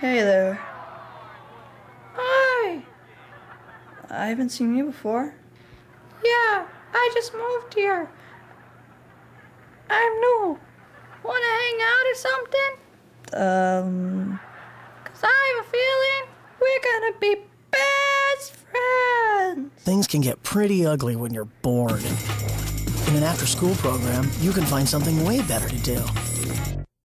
Hey there. Hi. I haven't seen you before. Yeah, I just moved here. I'm new. Wanna hang out or something? Um, Cause I have a feeling we're gonna be best friends. Things can get pretty ugly when you're bored. In an after school program, you can find something way better to do.